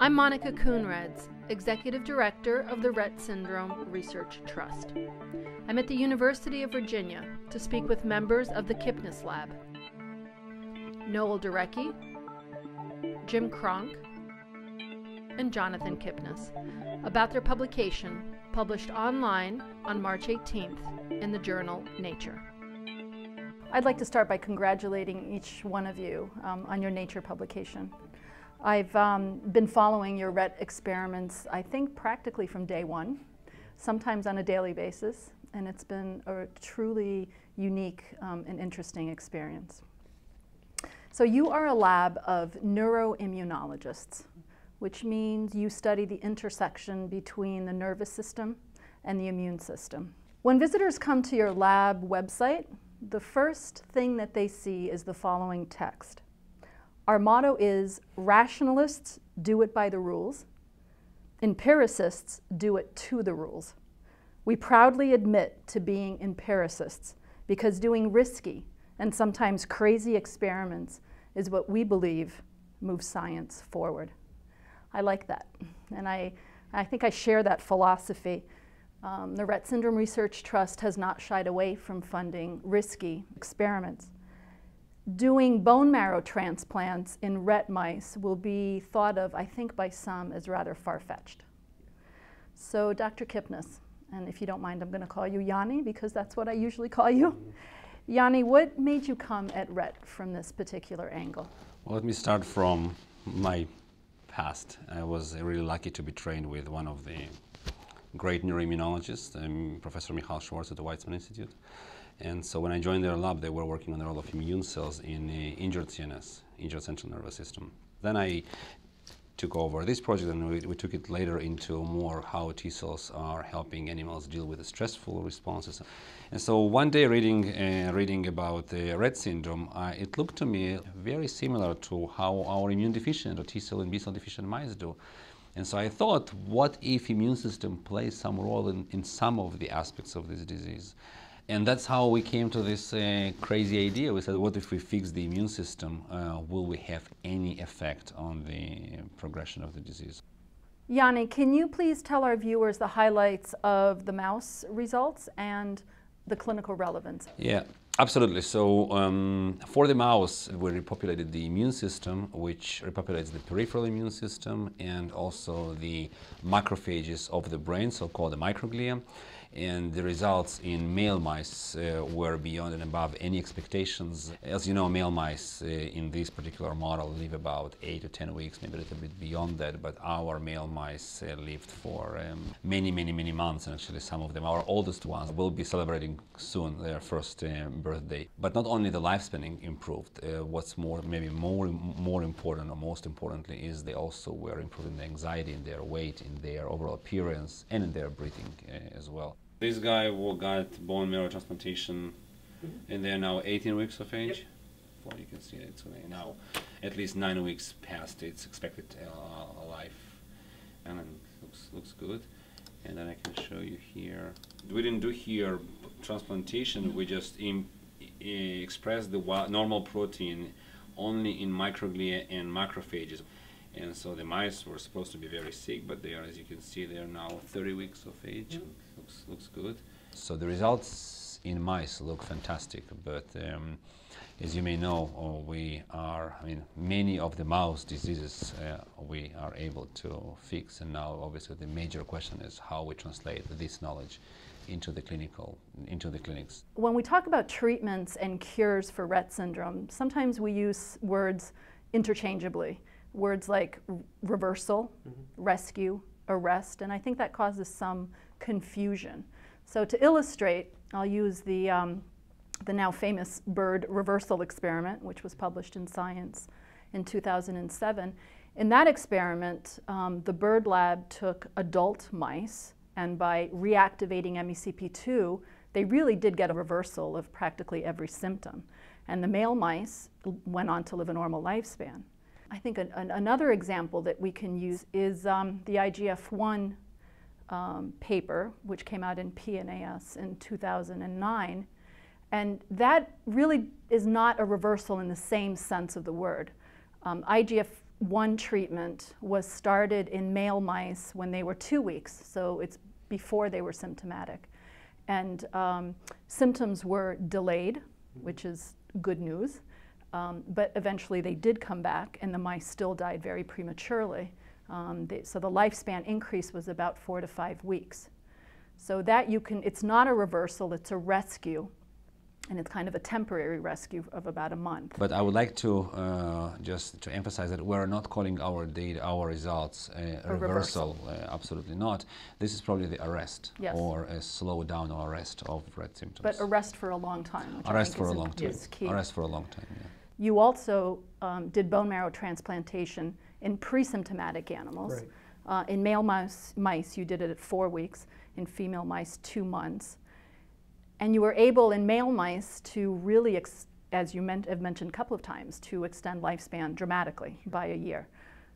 I'm Monica Coenraads, Executive Director of the Rett Syndrome Research Trust. I'm at the University of Virginia to speak with members of the Kipnis Lab. Noel Derecki, Jim Cronk, and Jonathan Kipnis about their publication published online on March 18th in the journal Nature. I'd like to start by congratulating each one of you um, on your Nature publication. I've um, been following your Rett experiments, I think, practically from day one, sometimes on a daily basis, and it's been a truly unique um, and interesting experience. So you are a lab of neuroimmunologists, which means you study the intersection between the nervous system and the immune system. When visitors come to your lab website, the first thing that they see is the following text. Our motto is rationalists do it by the rules, empiricists do it to the rules. We proudly admit to being empiricists because doing risky and sometimes crazy experiments is what we believe moves science forward. I like that, and I, I think I share that philosophy. Um, the Rett Syndrome Research Trust has not shied away from funding risky experiments doing bone marrow transplants in Rett mice will be thought of, I think, by some as rather far-fetched. So Dr. Kipnis, and if you don't mind, I'm going to call you Yanni because that's what I usually call you. Yanni, what made you come at Rett from this particular angle? Well, let me start from my past. I was really lucky to be trained with one of the great neuroimmunologists, um, Professor Michal Schwartz at the Weizmann Institute. And so when I joined their lab, they were working on the role of immune cells in injured CNS, injured central nervous system. Then I took over this project and we, we, took it later into more how T cells are helping animals deal with stressful responses. And so one day reading, uh, reading about the Rett syndrome, uh, it looked to me very similar to how our immune deficient or T cell and B cell deficient mice do. And so I thought, what if immune system plays some role in, in some of the aspects of this disease? And that's how we came to this uh, crazy idea. We said, what if we fix the immune system? Uh, will we have any effect on the progression of the disease? Yanni, can you please tell our viewers the highlights of the mouse results and the clinical relevance? Yeah, absolutely. So um, for the mouse, we repopulated the immune system, which repopulates the peripheral immune system and also the macrophages of the brain, so-called the microglia and the results in male mice uh, were beyond and above any expectations. As you know, male mice uh, in this particular model live about 8 to 10 weeks, maybe a little bit beyond that, but our male mice uh, lived for um, many, many, many months, and actually some of them, our oldest ones, will be celebrating soon their first uh, birthday. But not only the lifespan improved, uh, what's more, maybe more, more important or most importantly is they also were improving the anxiety in their weight, in their overall appearance, and in their breathing uh, as well. This guy will got bone marrow transplantation, mm-hmm. and they're now 18 weeks of age. Yep. Well, you can see it's now at least nine weeks past its expected uh, life, and it looks looks good. And then I can show you here. We didn't do here transplantation. We just Im- express the normal protein only in microglia and macrophages. And so the mice were supposed to be very sick, but they are, as you can see, they are now 30 weeks of age. Mm looks looks good. So the results in mice look fantastic, but um, as you may know, uh, we are, I mean, many of the mouse diseases uh, we are able to fix, and now obviously the major question is how we translate this knowledge into the clinical, into the clinics. When we talk about treatments and cures for Rett syndrome, sometimes we use words interchangeably. Words like reversal, mm -hmm. rescue, arrest, and I think that causes some confusion. So to illustrate, I'll use the, um, the now famous Bird reversal experiment, which was published in Science in 2007. In that experiment, um, the Bird lab took adult mice, and by reactivating MECP2, they really did get a reversal of practically every symptom. And the male mice went on to live a normal lifespan. I think an, an, another example that we can use is um, the IGF-1 um, paper, which came out in PNAS in 2009. And that really is not a reversal in the same sense of the word. Um, IGF one treatment was started in male mice when they were two weeks, so it's before they were symptomatic. And um, symptoms were delayed, which is good news, um, but eventually they did come back, and the mice still died very prematurely. Um, they, so the lifespan increase was about four to five weeks. So that you can, it's not a reversal, it's a rescue and it's kind of a temporary rescue of about a month. But I would like to uh, just to emphasize that we're not calling our data, our results a, a reversal. reversal. Uh, absolutely not. This is probably the arrest yes. or a slow down or arrest of Rett symptoms. But arrest for a long time. arrest for a long time. Arrest for a long time. Yeah. You also um, did bone marrow transplantation in pre-symptomatic animals. Right. Uh, in male mice, mice, you did it at four weeks. In female mice, two months. And you were able in male mice to really, as you have mentioned a couple of times, to extend lifespan dramatically by a year.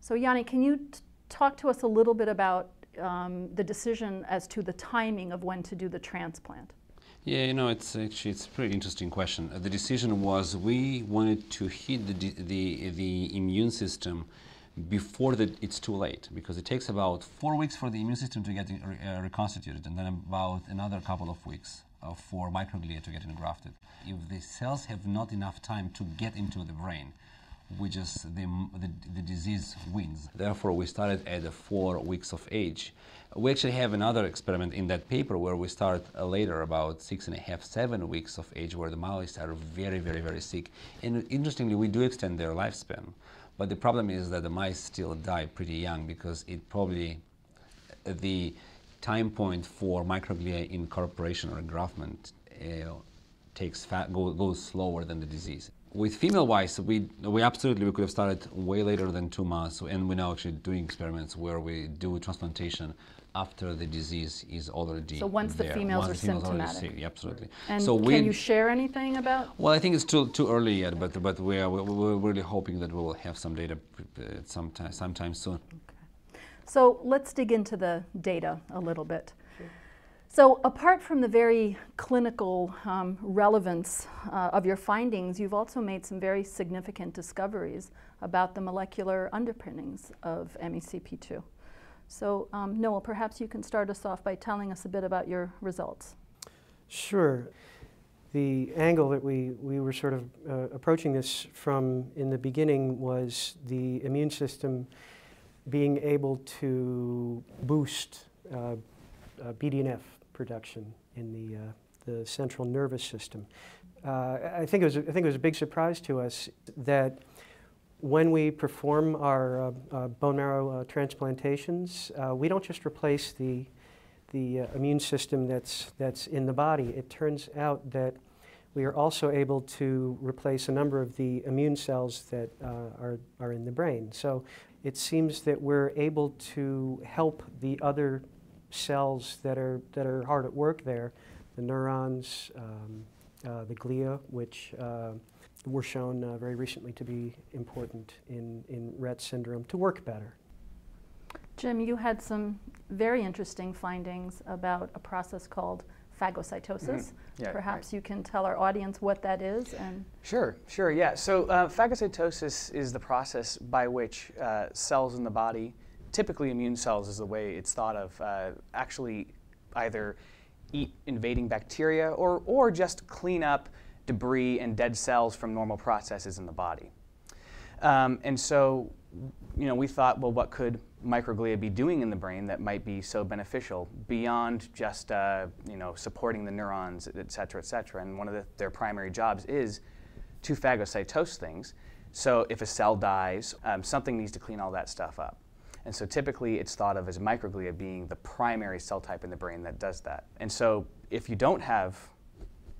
So Yanni, can you talk to us a little bit about um, the decision as to the timing of when to do the transplant? Yeah, you know, it's actually it's a pretty interesting question. Uh, the decision was we wanted to hit the, the, the immune system before the, it's too late because it takes about four weeks for the immune system to get uh, reconstituted and then about another couple of weeks uh, for microglia to get engrafted. If the cells have not enough time to get into the brain, we just the, the, the, disease wins. Therefore, we started at four weeks of age. We actually have another experiment in that paper where we start uh, later, about six and a half, seven weeks of age, where the mice are very, very, very sick. And interestingly, we do extend their lifespan. But the problem is that the mice still die pretty young because it probably the time point for microglia incorporation or engraftment uh, takes go, goes slower than the disease. With female mice, we we absolutely we could have started way later than two months, and we're now actually doing experiments where we do transplantation after the disease is already So once there. the females once are females symptomatic. Sick, absolutely. And so can you share anything about? Well, I think it's too too early yet, but but we are we're really hoping that we will have some data sometime sometime soon. Okay. So let's dig into the data a little bit. So apart from the very clinical um, relevance uh, of your findings, you've also made some very significant discoveries about the molecular underpinnings of MECP2. So um, Noel, perhaps you can start us off by telling us a bit about your results. Sure. The angle that we, we were sort of uh, approaching this from in the beginning was the immune system being able to boost uh, uh, BDNF production in the, uh, the central nervous system. Uh, I, think it was, I think it was a big surprise to us that when we perform our uh, uh, bone marrow uh, transplantations, uh, we don't just replace the, the uh, immune system that's, that's in the body. It turns out that we are also able to replace a number of the immune cells that uh, are, are in the brain. So it seems that we're able to help the other cells that are, that are hard at work there, the neurons, um, the glia, which were shown uh, very recently to be important in, in Rett syndrome to work better. Jim, you had some very interesting findings about a process called phagocytosis. Mm -hmm. yeah, Perhaps right. you can tell our audience what that is and Sure, sure, yeah. So uh, phagocytosis is the process by which uh, cells in the body, typically immune cells is the way it's thought of, uh, actually either eat invading bacteria or, or just clean up debris and dead cells from normal processes in the body. Um, and so, you know, we thought, well, what could microglia be doing in the brain that might be so beneficial beyond just, uh, you know, supporting the neurons, et cetera, et cetera. And one of the, their primary jobs is to phagocytose things. So if a cell dies, um, something needs to clean all that stuff up. And so typically it's thought of as microglia being the primary cell type in the brain that does that. And so if you don't have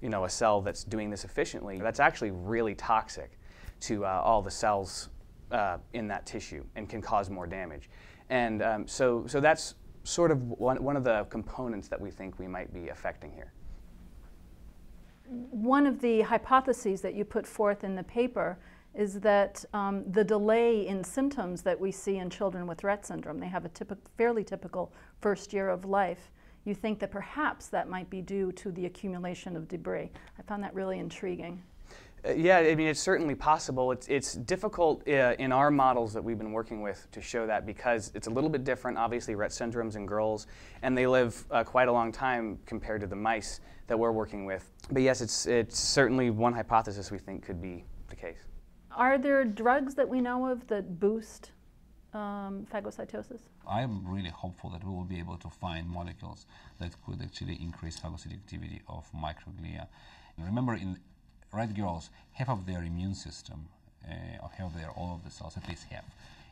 you know, a cell that's doing this efficiently, that's actually really toxic to uh, all the cells uh, in that tissue and can cause more damage. And um, so, so that's sort of one, one of the components that we think we might be affecting here. One of the hypotheses that you put forth in the paper is that um, the delay in symptoms that we see in children with Rett syndrome, they have a typical, fairly typical first year of life, you think that perhaps that might be due to the accumulation of debris. I found that really intriguing. Uh, yeah, I mean, it's certainly possible. It's, it's difficult uh, in our models that we've been working with to show that because it's a little bit different, obviously, Rett syndromes in girls, and they live uh, quite a long time compared to the mice that we're working with. But yes, it's, it's certainly one hypothesis we think could be the case. Are there drugs that we know of that boost um, phagocytosis? I'm really hopeful that we will be able to find molecules that could actually increase phagocytic activity of microglia. And remember, in Rett girls, half of their immune system, uh, or half of their all of the cells, at least half,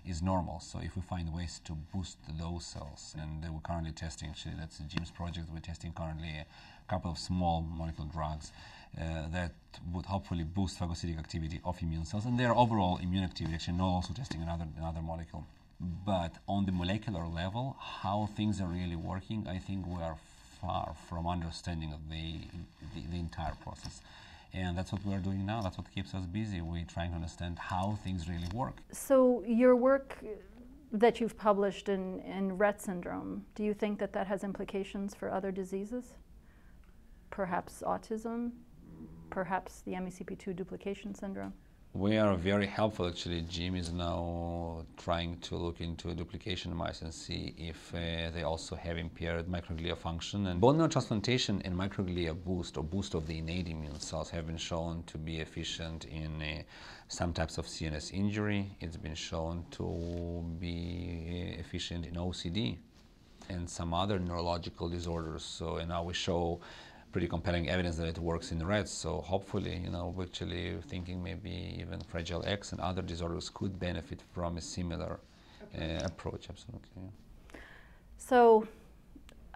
is normal. So if we find ways to boost those cells, and we're currently testing, actually, that's the Jim's project. We're testing currently couple of small molecular drugs uh, that would hopefully boost phagocytic activity of immune cells and their overall immune activity. Actually, not also testing another another molecule. But on the molecular level, how things are really working, I think we are far from understanding the, the, the entire process. And that's what we're doing now. That's what keeps us busy. We're trying to understand how things really work. So, your work that you've published in, in Rett syndrome, do you think that that has implications for other diseases? Perhaps autism, perhaps the MECP2 duplication syndrome? We are very helpful actually. Jim is now trying to look into duplication mice and see if uh, they also have impaired microglia function. And bone marrow transplantation and microglia boost or boost of the innate immune cells have been shown to be efficient in uh, some types of CNS injury. It's been shown to be uh, efficient in OCD and some other neurological disorders. So and now we show pretty compelling evidence that it works in rats. So hopefully, you know, we're actually thinking maybe even Fragile X and other disorders could benefit from a similar uh, approach. Absolutely. So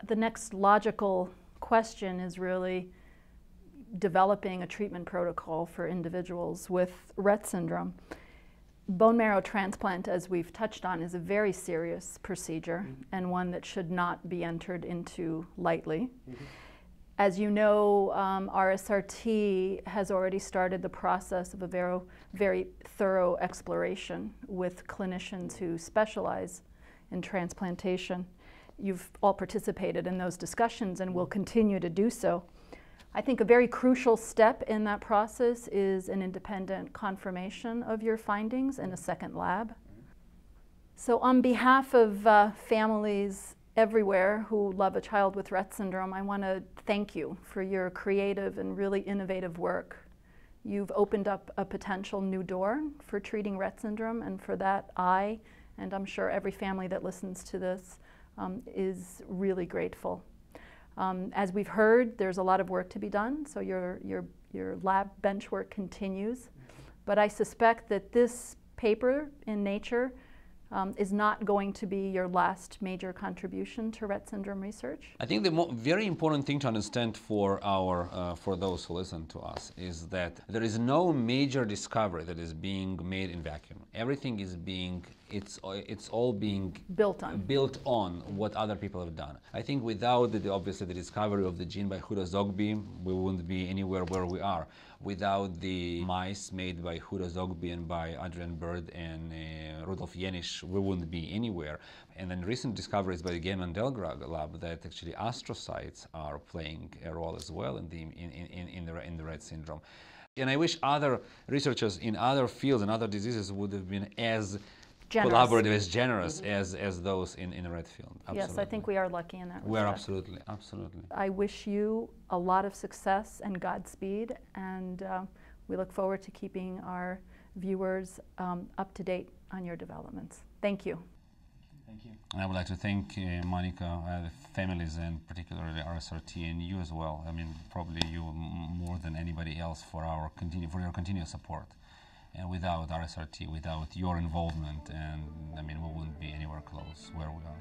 the next logical question is really developing a treatment protocol for individuals with Rett syndrome. Bone marrow transplant, as we've touched on, is a very serious procedure mm -hmm. and one that should not be entered into lightly. Mm -hmm. As you know, um, RSRT has already started the process of a very, very thorough exploration with clinicians who specialize in transplantation. You've all participated in those discussions and will continue to do so. I think a very crucial step in that process is an independent confirmation of your findings in a second lab. So on behalf of uh, families everywhere who love a child with Rett syndrome, I want to thank you for your creative and really innovative work. You've opened up a potential new door for treating Rett syndrome, and for that, I, and I'm sure every family that listens to this, um, is really grateful. Um, as we've heard, there's a lot of work to be done, so your, your, your lab bench work continues. But I suspect that this paper in Nature um, is not going to be your last major contribution to Rett syndrome research? I think the very important thing to understand for our uh, for those who listen to us is that there is no major discovery that is being made in vacuum. Everything is being it's it's all being built on built on what other people have done. I think without the, obviously the discovery of the gene by Huda Zoghbi, we wouldn't be anywhere where we are. Without the mice made by Huda Zoghbi and by Adrian Bird and uh, Rudolf Jaenisch, we wouldn't be anywhere. And then recent discoveries by the Gaiman Delgrag lab that actually astrocytes are playing a role as well in the in, in, in the in the Rett syndrome. And I wish other researchers in other fields and other diseases would have been as generous. collaborative, as generous mm -hmm. as, as those in, in Rett field. Absolutely. Yes, I think we are lucky in that respect. We are absolutely, absolutely. I wish you a lot of success and Godspeed, and uh, we look forward to keeping our viewers um, up to date on your developments. Thank you. Thank you. And I would like to thank uh, Monica, uh, the families, and particularly RSRT and you as well. I mean, probably you more than anybody else for our continue for your continued support. And without RSRT, without your involvement, and I mean, we wouldn't be anywhere close where we are.